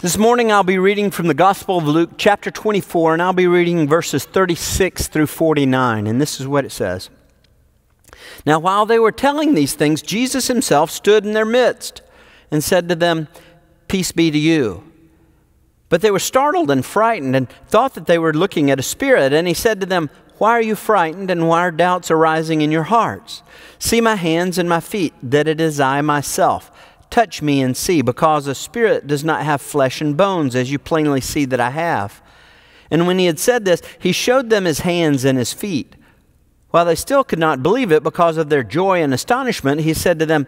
This morning I'll be reading from the Gospel of Luke, chapter 24, and I'll be reading verses 36 through 49. And this is what it says Now, while they were telling these things, Jesus himself stood in their midst and said to them, Peace be to you. But they were startled and frightened and thought that they were looking at a spirit. And he said to them, Why are you frightened and why are doubts arising in your hearts? See my hands and my feet, that it is I myself. Touch me and see, because a spirit does not have flesh and bones, as you plainly see that I have. And when he had said this, he showed them his hands and his feet. While they still could not believe it because of their joy and astonishment, he said to them,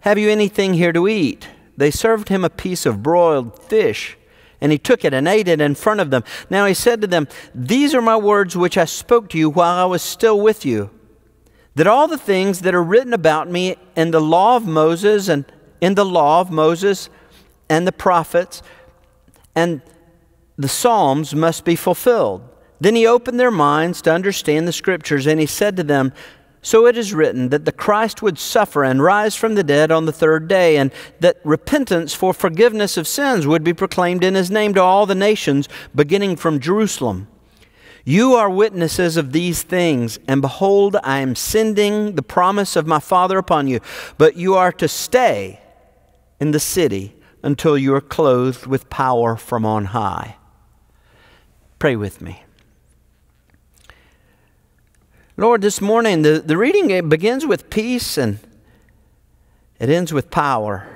Have you anything here to eat? They served him a piece of broiled fish, and he took it and ate it in front of them. Now he said to them, These are my words which I spoke to you while I was still with you, that all the things that are written about me in the law of Moses and in the law of Moses and the prophets and the Psalms must be fulfilled. Then he opened their minds to understand the scriptures, and he said to them, So it is written that the Christ would suffer and rise from the dead on the third day, and that repentance for forgiveness of sins would be proclaimed in his name to all the nations, beginning from Jerusalem. You are witnesses of these things, and behold, I am sending the promise of my Father upon you, but you are to stay in the city until you are clothed with power from on high. Pray with me. Lord, this morning the, the reading begins with peace and it ends with power.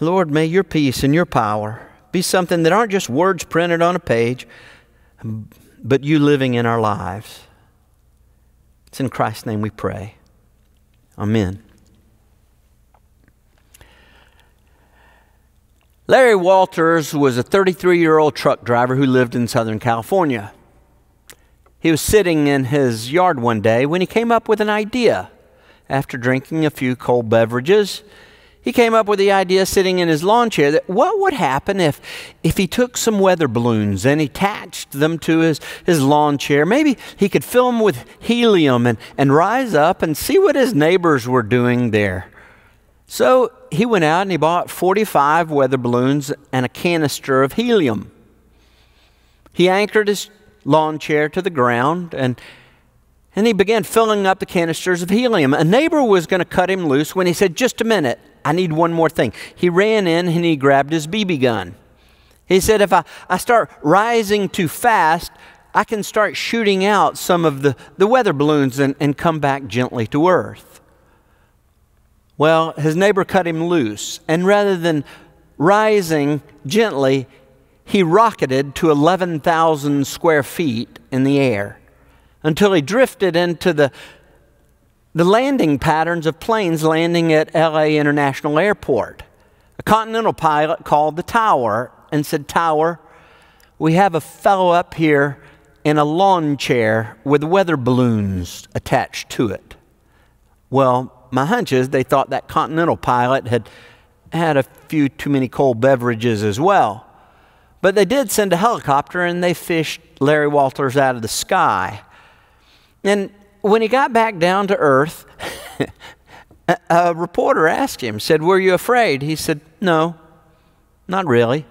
Lord, may your peace and your power be something that aren't just words printed on a page, but you living in our lives. It's in Christ's name we pray. Amen. Larry Walters was a 33 year old truck driver who lived in Southern California. He was sitting in his yard one day when he came up with an idea. After drinking a few cold beverages, he came up with the idea sitting in his lawn chair that what would happen if, if he took some weather balloons and attached them to his, his lawn chair. Maybe he could fill them with helium and, and rise up and see what his neighbors were doing there. So he went out and he bought 45 weather balloons and a canister of helium. He anchored his lawn chair to the ground and, and he began filling up the canisters of helium. A neighbor was going to cut him loose when he said, Just a minute, I need one more thing. He ran in and he grabbed his BB gun. He said, If I, I start rising too fast, I can start shooting out some of the, the weather balloons and, and come back gently to earth. Well, his neighbor cut him loose, and rather than rising gently, he rocketed to 11,000 square feet in the air until he drifted into the, the landing patterns of planes landing at LA International Airport. A Continental pilot called the tower and said, Tower, we have a fellow up here in a lawn chair with weather balloons attached to it. Well, my hunch is they thought that Continental pilot had had a few too many cold beverages as well. But they did send a helicopter and they fished Larry Walters out of the sky. And when he got back down to earth, a, a reporter asked him, said, Were you afraid? He said, No, not really.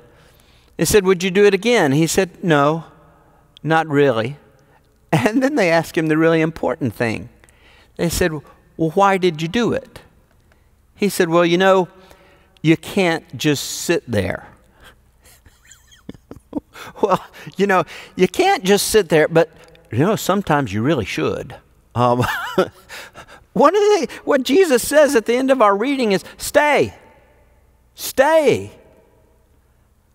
They said, Would you do it again? He said, No, not really. And then they asked him the really important thing. They said, Well, why did you do it? He said, Well, you know, you can't just sit there. well, you know, you can't just sit there, but, you know, sometimes you really should. Um, one of the, what Jesus says at the end of our reading is stay. Stay.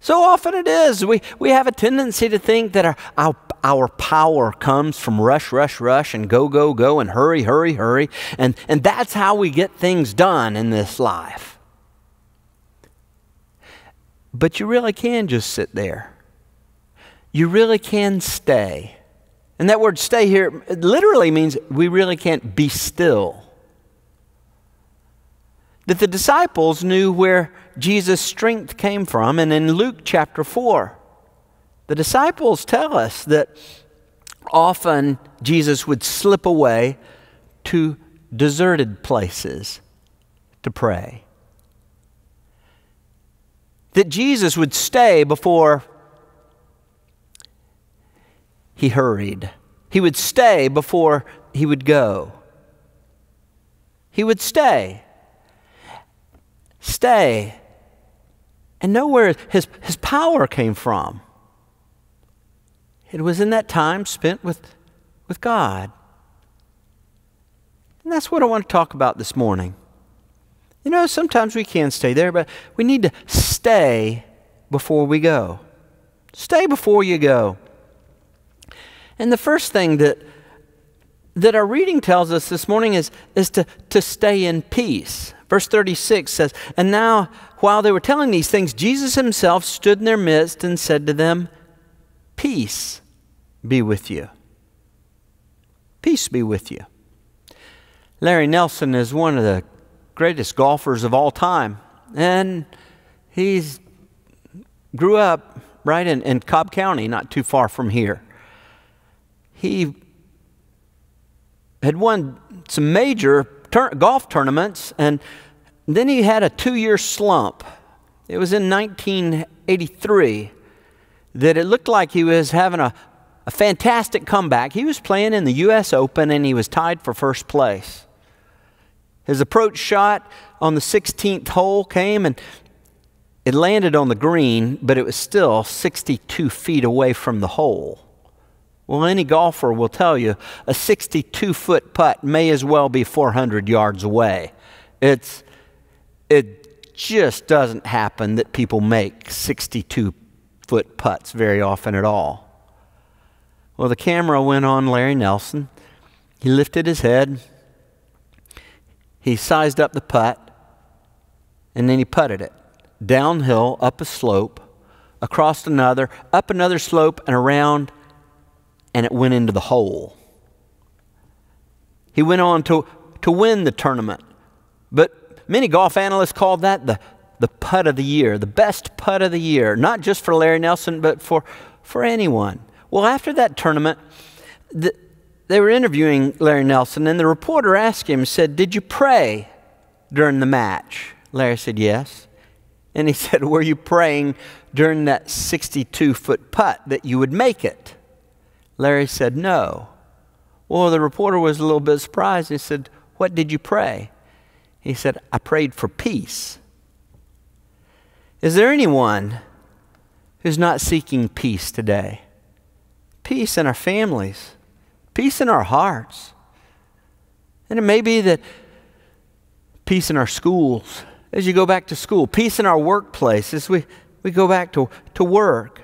So often it is. We, we have a tendency to think that our, our, our power comes from rush, rush, rush, and go, go, go, and hurry, hurry, hurry. And, and that's how we get things done in this life. But you really can just sit there. You really can stay. And that word stay here literally means we really can't be still. That the disciples knew where Jesus' strength came from. And in Luke chapter 4, the disciples tell us that often Jesus would slip away to deserted places to pray. That Jesus would stay before he hurried. He would stay before he would go. He would stay. Stay and know where his, his power came from. It was in that time spent with, with God. And that's what I want to talk about this morning. You know, sometimes we can stay there, but we need to stay before we go. Stay before you go. And the first thing that, that our reading tells us this morning is, is to, to stay in peace. Verse 36 says, And now, while they were telling these things, Jesus himself stood in their midst and said to them, Peace be with you. Peace be with you. Larry Nelson is one of the greatest golfers of all time. And he's grew up right in, in Cobb County, not too far from here. He had won some major tur- golf tournaments, and then he had a two year slump. It was in 1983 that it looked like he was having a, a fantastic comeback. He was playing in the U.S. Open and he was tied for first place. His approach shot on the 16th hole came and it landed on the green, but it was still 62 feet away from the hole. Well, any golfer will tell you a 62 foot putt may as well be 400 yards away. It's, it just doesn't happen that people make 62 foot putts very often at all. Well, the camera went on Larry Nelson. He lifted his head, he sized up the putt, and then he putted it downhill, up a slope, across another, up another slope, and around and it went into the hole. He went on to, to win the tournament. But many golf analysts called that the, the putt of the year, the best putt of the year, not just for Larry Nelson, but for, for anyone. Well, after that tournament, the, they were interviewing Larry Nelson, and the reporter asked him, said, Did you pray during the match? Larry said, Yes. And he said, Were you praying during that 62 foot putt that you would make it? Larry said, No. Well, the reporter was a little bit surprised. He said, What did you pray? He said, I prayed for peace. Is there anyone who's not seeking peace today? Peace in our families, peace in our hearts. And it may be that peace in our schools, as you go back to school, peace in our workplace, as we, we go back to, to work.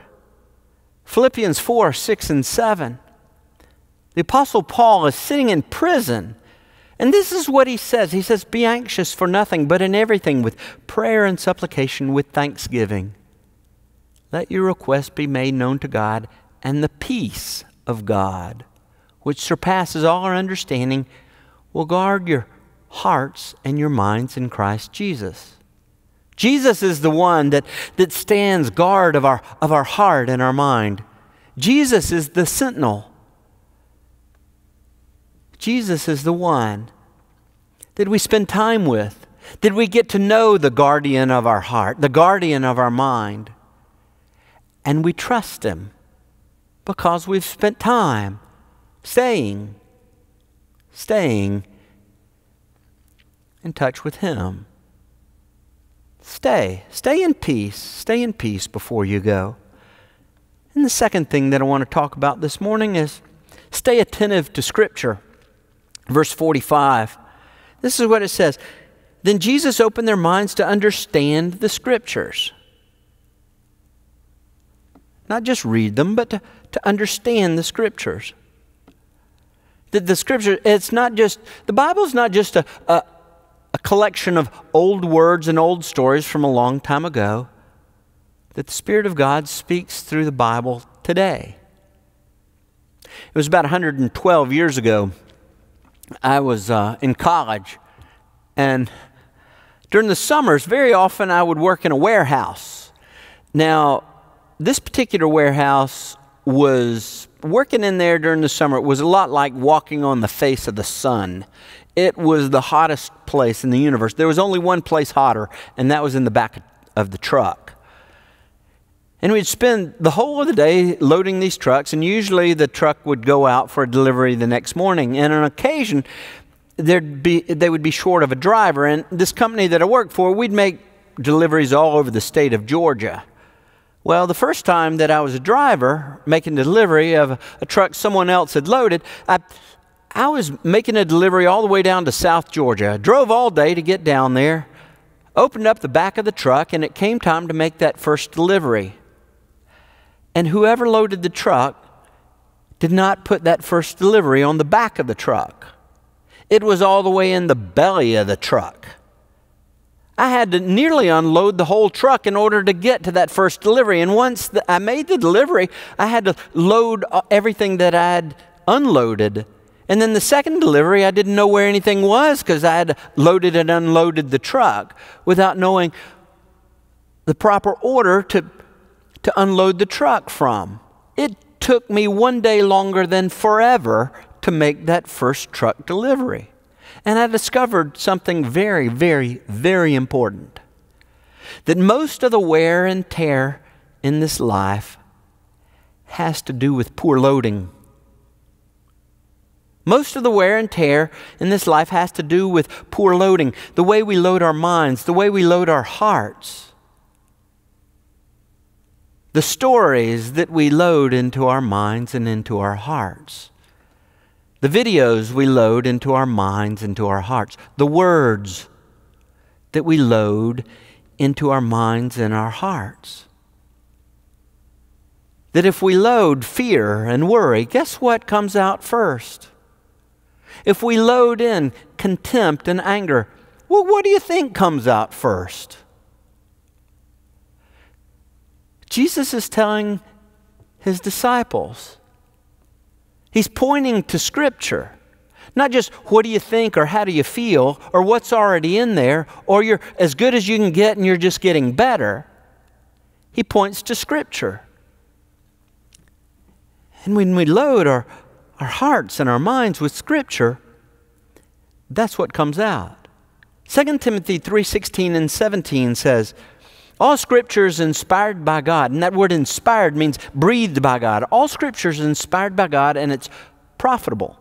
Philippians 4 6 and 7. The Apostle Paul is sitting in prison. And this is what he says. He says, Be anxious for nothing, but in everything with prayer and supplication with thanksgiving. Let your request be made known to God, and the peace of God, which surpasses all our understanding, will guard your hearts and your minds in Christ Jesus. Jesus is the one that, that stands guard of our, of our heart and our mind. Jesus is the sentinel. Jesus is the one that we spend time with, that we get to know the guardian of our heart, the guardian of our mind. And we trust him because we've spent time staying, staying in touch with him. Stay. Stay in peace. Stay in peace before you go. And the second thing that I want to talk about this morning is stay attentive to Scripture. Verse 45. This is what it says Then Jesus opened their minds to understand the Scriptures. Not just read them, but to, to understand the Scriptures. The, the Scripture, it's not just, the Bible's not just a, a a collection of old words and old stories from a long time ago that the Spirit of God speaks through the Bible today. It was about 112 years ago. I was uh, in college, and during the summers, very often I would work in a warehouse. Now, this particular warehouse was working in there during the summer. It was a lot like walking on the face of the sun. It was the hottest place in the universe. There was only one place hotter, and that was in the back of the truck. And we'd spend the whole of the day loading these trucks, and usually the truck would go out for a delivery the next morning. And on occasion, there'd be, they would be short of a driver. And this company that I worked for, we'd make deliveries all over the state of Georgia. Well, the first time that I was a driver making delivery of a, truck someone else had loaded, I I was making a delivery all the way down to South Georgia. I drove all day to get down there, opened up the back of the truck, and it came time to make that first delivery. And whoever loaded the truck did not put that first delivery on the back of the truck, it was all the way in the belly of the truck. I had to nearly unload the whole truck in order to get to that first delivery. And once the, I made the delivery, I had to load uh, everything that I had unloaded and then the second delivery, I didn't know where anything was because I had loaded and unloaded the truck without knowing the proper order to, to unload the truck from. It took me one day longer than forever to make that first truck delivery. And I discovered something very, very, very important that most of the wear and tear in this life has to do with poor loading. Most of the wear and tear in this life has to do with poor loading, the way we load our minds, the way we load our hearts, the stories that we load into our minds and into our hearts, the videos we load into our minds, into our hearts, the words that we load into our minds and our hearts. That if we load fear and worry, guess what comes out first? If we load in contempt and anger, well, what do you think comes out first? Jesus is telling his disciples, he's pointing to Scripture. Not just what do you think or how do you feel or what's already in there or you're as good as you can get and you're just getting better. He points to Scripture. And when we load our, our hearts and our minds with Scripture, that's what comes out. 2 Timothy 3:16 and 17 says, all scripture is inspired by God, and that word inspired means breathed by God. All scripture is inspired by God, and it's profitable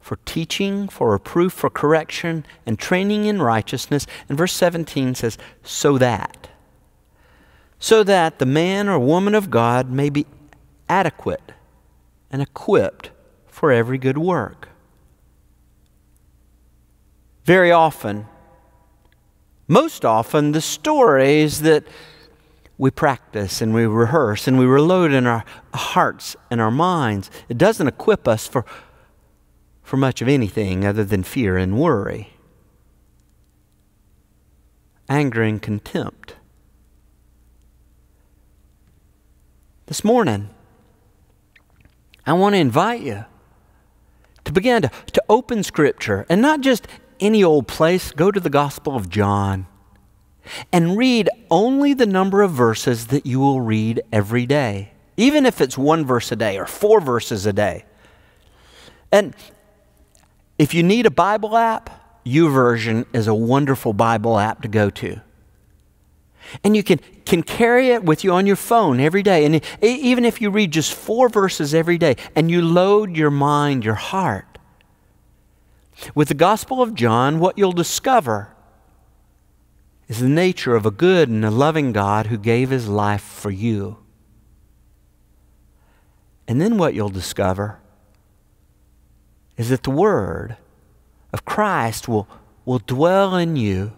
for teaching, for reproof, for correction, and training in righteousness. And verse 17 says, so that. So that the man or woman of God may be adequate and equipped for every good work. Very often, most often, the stories that we practice and we rehearse and we reload in our hearts and our minds, it doesn't equip us for, for much of anything other than fear and worry, anger and contempt. This morning, I want to invite you to begin to, to open Scripture and not just any old place. Go to the Gospel of John and read only the number of verses that you will read every day, even if it's one verse a day or four verses a day. And if you need a Bible app, YouVersion is a wonderful Bible app to go to. And you can, can carry it with you on your phone every day. And even if you read just four verses every day and you load your mind, your heart, with the Gospel of John, what you'll discover is the nature of a good and a loving God who gave his life for you. And then what you'll discover is that the Word of Christ will, will dwell in you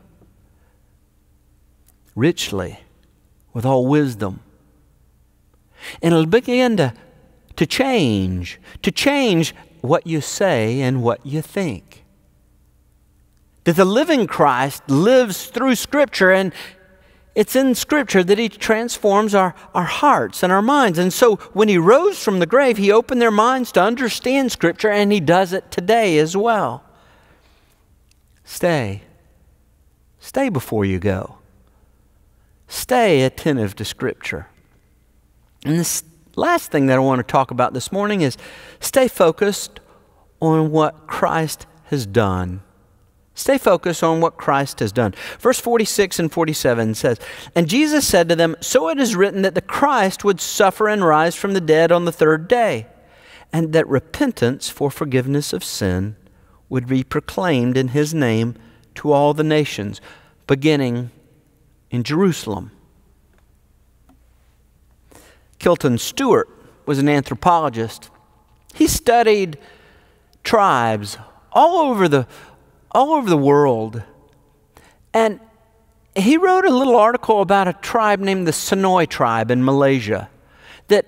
richly with all wisdom. And it'll begin to, to change, to change what you say and what you think. That the living Christ lives through Scripture, and it's in Scripture that He transforms our, our hearts and our minds. And so when He rose from the grave, He opened their minds to understand Scripture, and He does it today as well. Stay. Stay before you go. Stay attentive to Scripture. And this last thing that I want to talk about this morning is stay focused on what Christ has done. Stay focused on what Christ has done. Verse 46 and 47 says, And Jesus said to them, So it is written that the Christ would suffer and rise from the dead on the third day, and that repentance for forgiveness of sin would be proclaimed in his name to all the nations, beginning in Jerusalem. Kilton Stewart was an anthropologist. He studied tribes all over the, all over the world. And he wrote a little article about a tribe named the Senoi tribe in Malaysia. That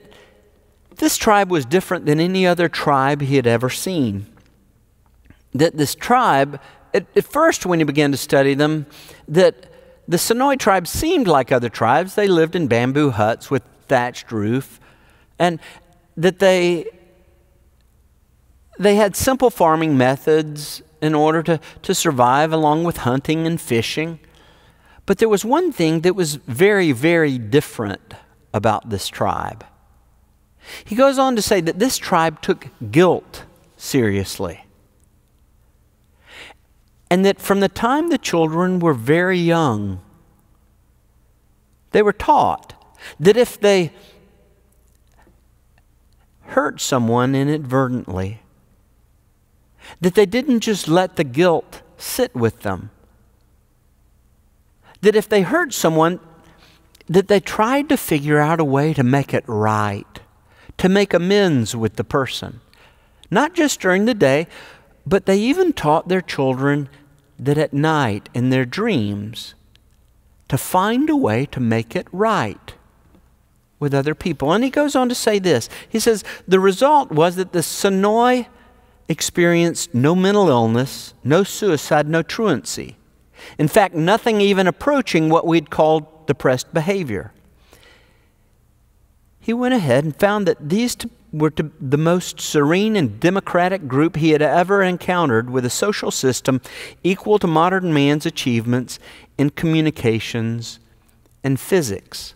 this tribe was different than any other tribe he had ever seen. That this tribe, at, at first, when he began to study them, that the Senoi tribe seemed like other tribes. They lived in bamboo huts with thatched roof, and that they they had simple farming methods in order to, to survive, along with hunting and fishing. But there was one thing that was very, very different about this tribe. He goes on to say that this tribe took guilt seriously. And that from the time the children were very young, they were taught that if they hurt someone inadvertently, that they didn't just let the guilt sit with them. That if they hurt someone, that they tried to figure out a way to make it right, to make amends with the person. Not just during the day, but they even taught their children that at night in their dreams to find a way to make it right with other people. And he goes on to say this He says, The result was that the Senoi experienced no mental illness, no suicide, no truancy. In fact, nothing even approaching what we'd call depressed behavior. He went ahead and found that these were the most serene and democratic group he had ever encountered with a social system equal to modern man's achievements in communications and physics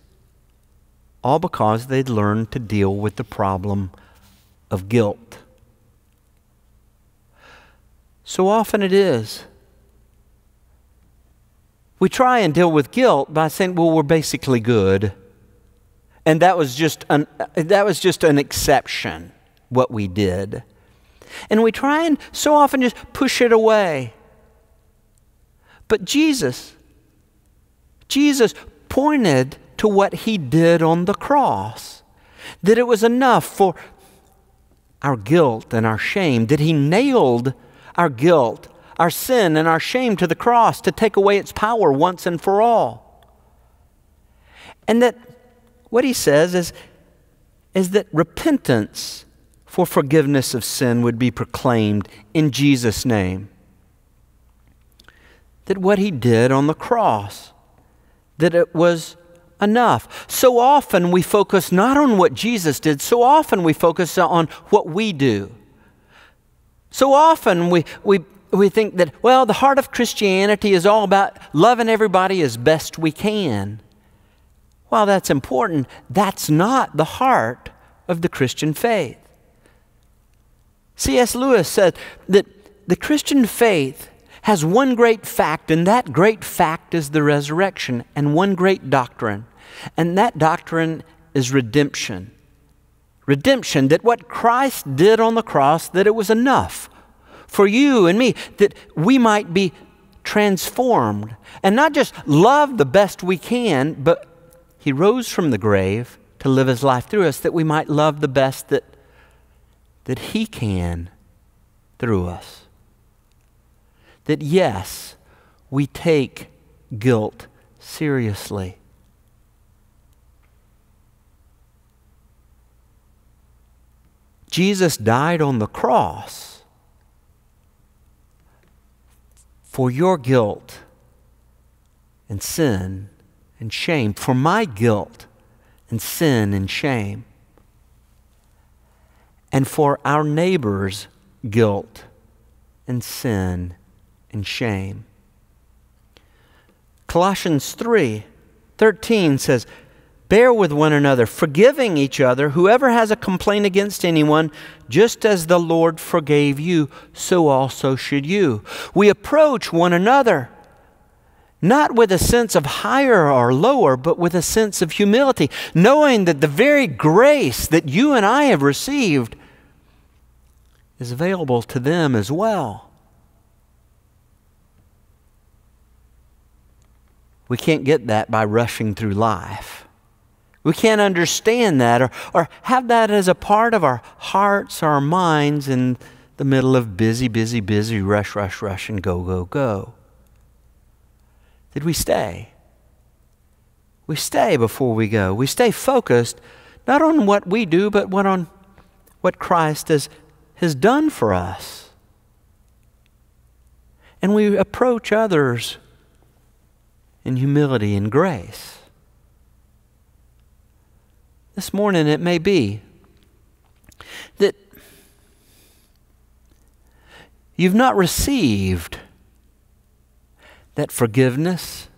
all because they'd learned to deal with the problem of guilt. So often it is. We try and deal with guilt by saying, well, we're basically good. And that was just an, that was just an exception, what we did. And we try and so often just push it away. But Jesus, Jesus pointed to what he did on the cross. That it was enough for our guilt and our shame, that he nailed our guilt, our sin, and our shame to the cross to take away its power once and for all. And that what he says is, is that repentance for forgiveness of sin would be proclaimed in Jesus' name. That what he did on the cross, that it was enough. So often we focus not on what Jesus did, so often we focus on what we do. So often we, we, we think that, well, the heart of Christianity is all about loving everybody as best we can. While that's important, that's not the heart of the Christian faith. C.S. Lewis said that the Christian faith has one great fact, and that great fact is the resurrection, and one great doctrine, and that doctrine is redemption. Redemption, that what Christ did on the cross, that it was enough for you and me, that we might be transformed and not just love the best we can, but He rose from the grave to live His life through us that we might love the best that, that He can through us. That yes, we take guilt seriously. Jesus died on the cross for your guilt and sin and shame, for my guilt and sin and shame, and for our neighbor's guilt and sin and shame. Colossians 3 13 says, Bear with one another, forgiving each other. Whoever has a complaint against anyone, just as the Lord forgave you, so also should you. We approach one another not with a sense of higher or lower, but with a sense of humility, knowing that the very grace that you and I have received is available to them as well. We can't get that by rushing through life. We can't understand that or, or have that as a part of our hearts, our minds in the middle of busy, busy, busy, rush, rush, rush, and go, go, go. Did we stay? We stay before we go. We stay focused not on what we do, but what on what Christ has, has done for us. And we approach others in humility and grace. This morning, it may be that you've not received that forgiveness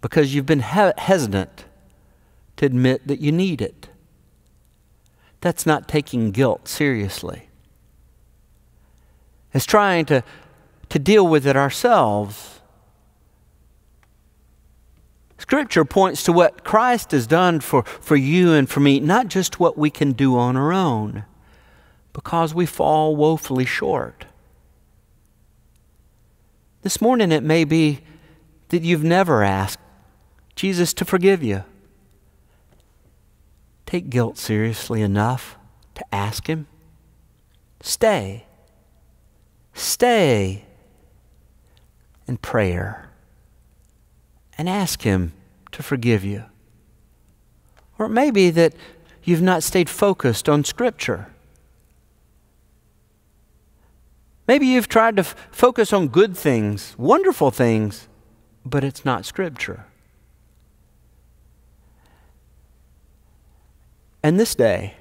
because you've been he- hesitant to admit that you need it. That's not taking guilt seriously. It's trying to, to deal with it ourselves Scripture points to what Christ has done for, for you and for me, not just what we can do on our own, because we fall woefully short. This morning it may be that you've never asked Jesus to forgive you. Take guilt seriously enough to ask Him. Stay. Stay in prayer and ask Him to forgive you. Or it may be that you've not stayed focused on Scripture. Maybe you've tried to f- focus on good things, wonderful things, but it's not Scripture. And this day,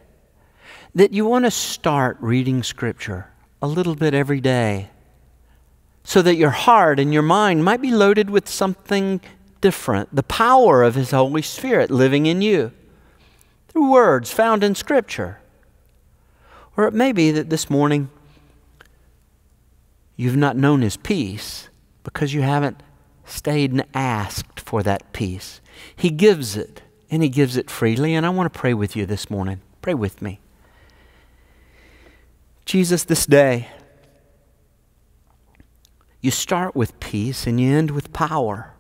that you want to start reading Scripture a little bit every day so that your heart and your mind might be loaded with something different. The power of His Holy Spirit living in you through words found in Scripture. Or it may be that this morning you've not known His peace because you haven't stayed and asked for that peace. He gives it, and He gives it freely. And I want to pray with you this morning. Pray with me. Jesus, this day, you start with peace and you end with power.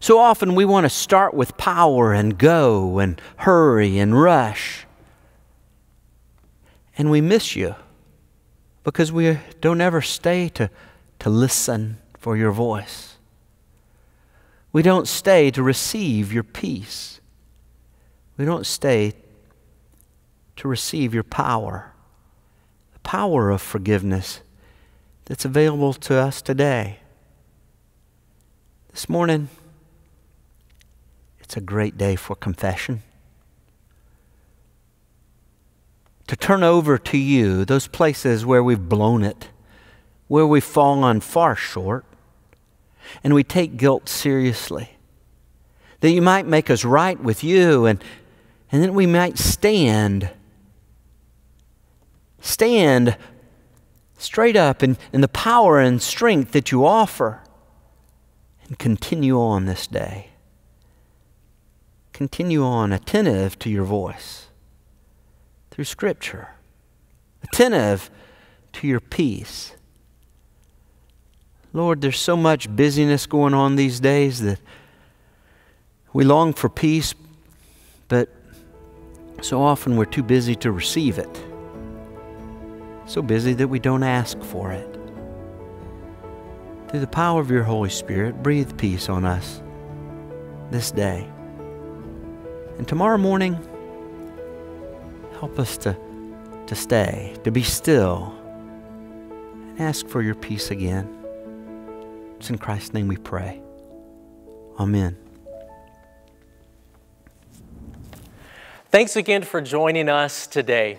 So often we want to start with power and go and hurry and rush. And we miss you because we don't ever stay to, to listen for your voice. We don't stay to receive your peace. We don't stay to receive your power, the power of forgiveness that's available to us today. This morning, it's a great day for confession. To turn over to you those places where we've blown it, where we've fallen far short, and we take guilt seriously. That you might make us right with you, and, and that we might stand. Stand straight up in, in the power and strength that you offer, and continue on this day. Continue on attentive to your voice through Scripture, attentive to your peace. Lord, there's so much busyness going on these days that we long for peace, but so often we're too busy to receive it. So busy that we don't ask for it. Through the power of your Holy Spirit, breathe peace on us this day. And tomorrow morning, help us to, to stay, to be still, and ask for your peace again. It's in Christ's name we pray. Amen. Thanks again for joining us today.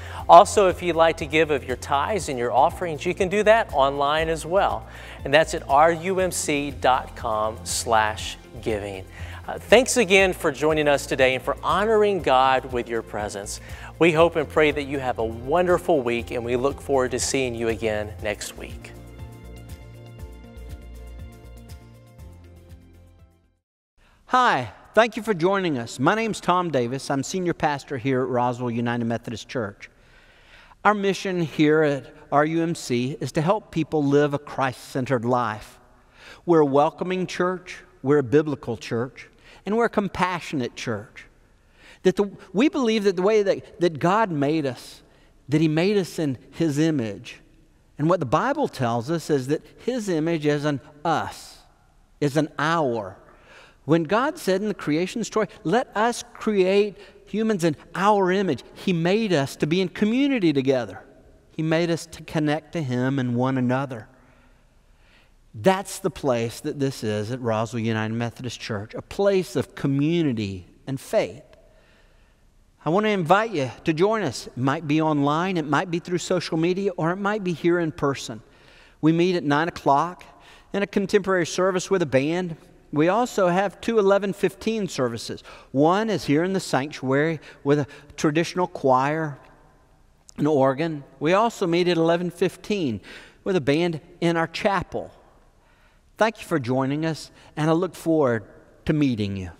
Also, if you'd like to give of your tithes and your offerings, you can do that online as well. And that's at rumc.com slash giving. Uh, thanks again for joining us today and for honoring God with your presence. We hope and pray that you have a wonderful week, and we look forward to seeing you again next week. Hi, thank you for joining us. My name's Tom Davis. I'm senior pastor here at Roswell United Methodist Church. Our mission here at RUMC is to help people live a Christ centered life. We're a welcoming church, we're a biblical church, and we're a compassionate church. That the, we believe that the way that, that God made us, that He made us in His image. And what the Bible tells us is that His image is an us, is an our. When God said in the creation story, let us create humans in our image. He made us to be in community together, He made us to connect to Him and one another. That's the place that this is at Roswell United Methodist Church, a place of community and faith. I want to invite you to join us. It might be online, it might be through social media, or it might be here in person. We meet at 9 o'clock in a contemporary service with a band. We also have two 1115 services. One is here in the sanctuary with a traditional choir, an organ. We also meet at 1115 with a band in our chapel. Thank you for joining us, and I look forward to meeting you.